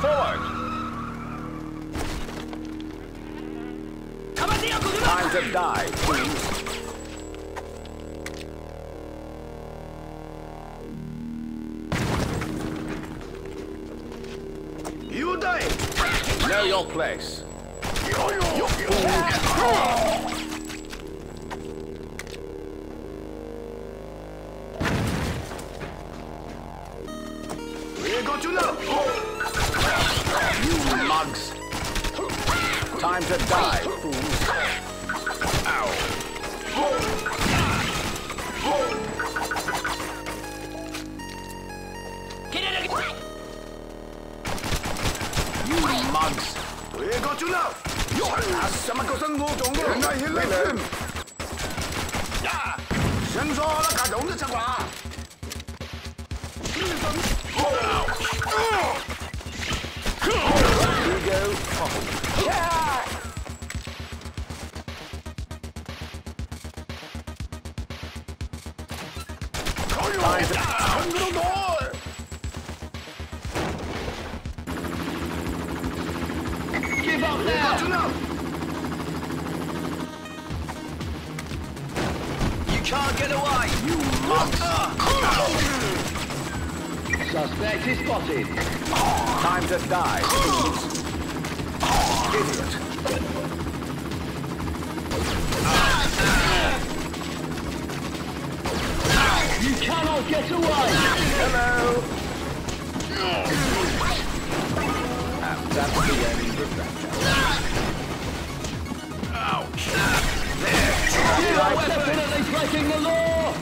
Forward! Time to die, fools. You die! Know your place. We got you now! You mugs! Time to die, fools! Ow! Get it again! You mugs! We got you now! Your ass! Samako-san will don't annihilate him! Yeah! Shenzo, I don't know. Suspect is spotted. Time to die, fools. Idiot. You cannot get away! Hello. And that's the end of that chapter. You are definitely breaking the law!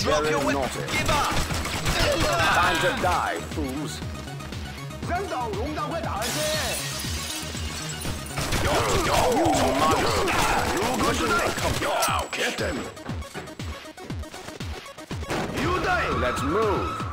Drop your weapon. Give up. Time to die, fools. 想到龙大会大啫！ You mugs. You got you Now! Get them! You die! Let's move.